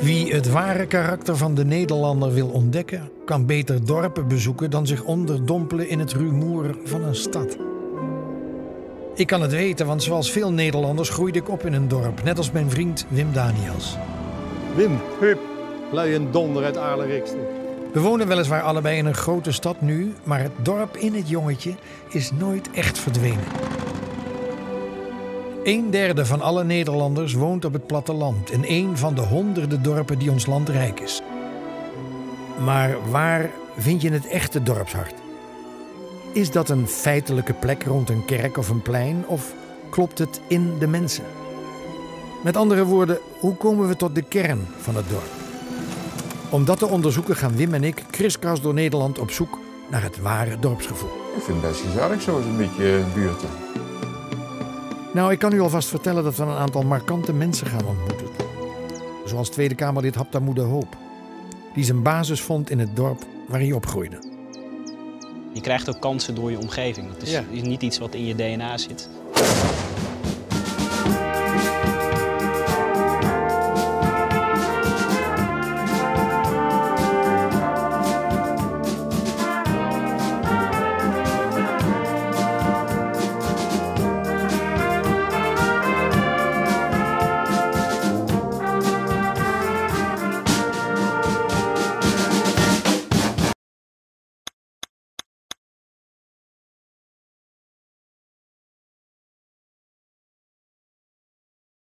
Wie het ware karakter van de Nederlander wil ontdekken, kan beter dorpen bezoeken dan zich onderdompelen in het rumoer van een stad. Ik kan het weten, want zoals veel Nederlanders groeide ik op in een dorp, net als mijn vriend Wim Daniels. Wim, hup, lui een donder uit Aarlerikste. We wonen weliswaar allebei in een grote stad nu, maar het dorp in het jongetje is nooit echt verdwenen. Een derde van alle Nederlanders woont op het platteland, in een van de honderden dorpen die ons land rijk is. Maar waar vind je het echte dorpshart? Is dat een feitelijke plek rond een kerk of een plein, of klopt het in de mensen? Met andere woorden, hoe komen we tot de kern van het dorp? Om dat te onderzoeken gaan Wim en ik kriskras door Nederland op zoek naar het ware dorpsgevoel. Ik vind best gezellig zo, een beetje buurten. Nou, ik kan u alvast vertellen dat we een aantal markante mensen gaan ontmoeten. Zoals Tweede Kamerlid Haptamoede Hoop. Die zijn basis vond in het dorp waar hij opgroeide. Je krijgt ook kansen door je omgeving. Is, Ja. is niet iets wat in je DNA zit.